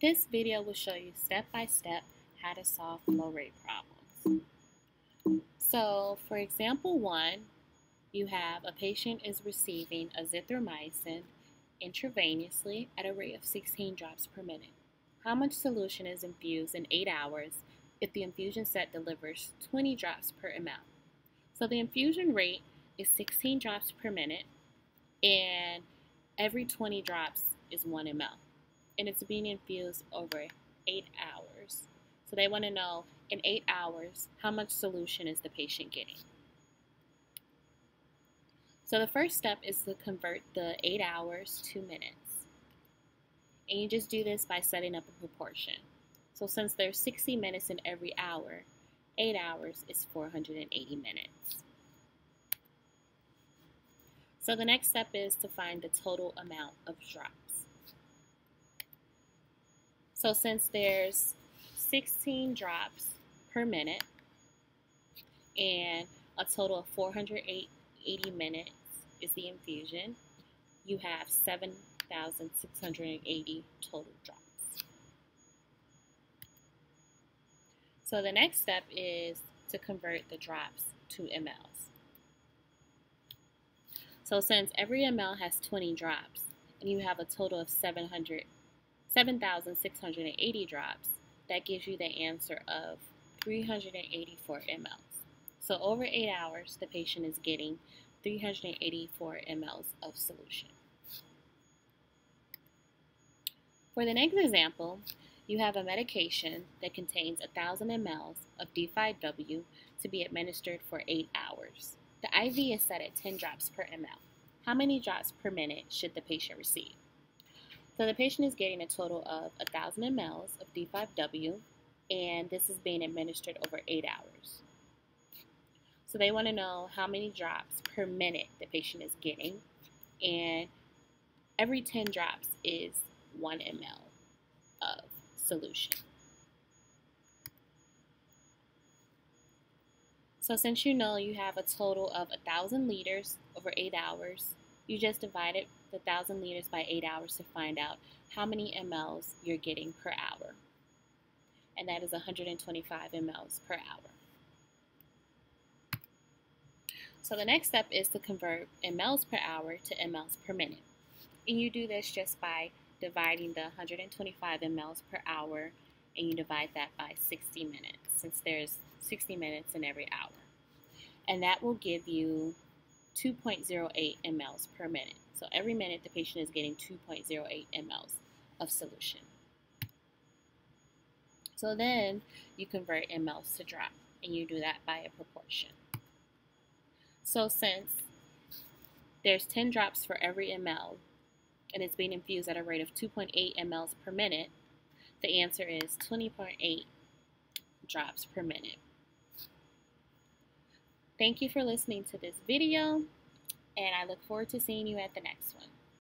This video will show you step by step how to solve flow rate problems. So for example one, you have a patient is receiving azithromycin intravenously at a rate of 16 drops per minute. How much solution is infused in 8 hours if the infusion set delivers 20 drops per ml? So the infusion rate is 16 drops per minute and every 20 drops is 1 ml and it's being infused over 8 hours. So they want to know in 8 hours how much solution is the patient getting. So the first step is to convert the 8 hours to minutes. And you just do this by setting up a proportion. So since there's 60 minutes in every hour, 8 hours is 480 minutes. So the next step is to find the total amount of drops. So since there's 16 drops per minute and a total of 480 minutes is the infusion, you have 7,680 total drops. So the next step is to convert the drops to mLs. So since every ml has 20 drops and you have a total of 700 7,680 drops, that gives you the answer of 384 mLs. So over 8 hours, the patient is getting 384 mLs of solution. For the next example, you have a medication that contains 1,000 mLs of D5W to be administered for 8 hours. The IV is set at 10 drops per ml. How many drops per minute should the patient receive? So the patient is getting a total of 1,000 mLs of D5W, and this is being administered over 8 hours. So they want to know how many drops per minute the patient is getting, and every 10 drops is 1 ml of solution. So since you know you have a total of 1,000 liters over 8 hours, you just divided the 1,000 liters by 8 hours to find out how many mLs you're getting per hour. And that is 125 mLs per hour. So the next step is to convert mLs per hour to mLs per minute. And you do this just by dividing the 125 mLs per hour and you divide that by 60 minutes since there's 60 minutes in every hour. And that will give you 2.08 mLs per minute. So every minute the patient is getting 2.08 mLs of solution. So then you convert mLs to drop and you do that by a proportion. So since there's 10 drops for every ml and it's being infused at a rate of 2.8 mLs per minute, the answer is 20.8 drops per minute. Thank you for listening to this video, and I look forward to seeing you at the next one.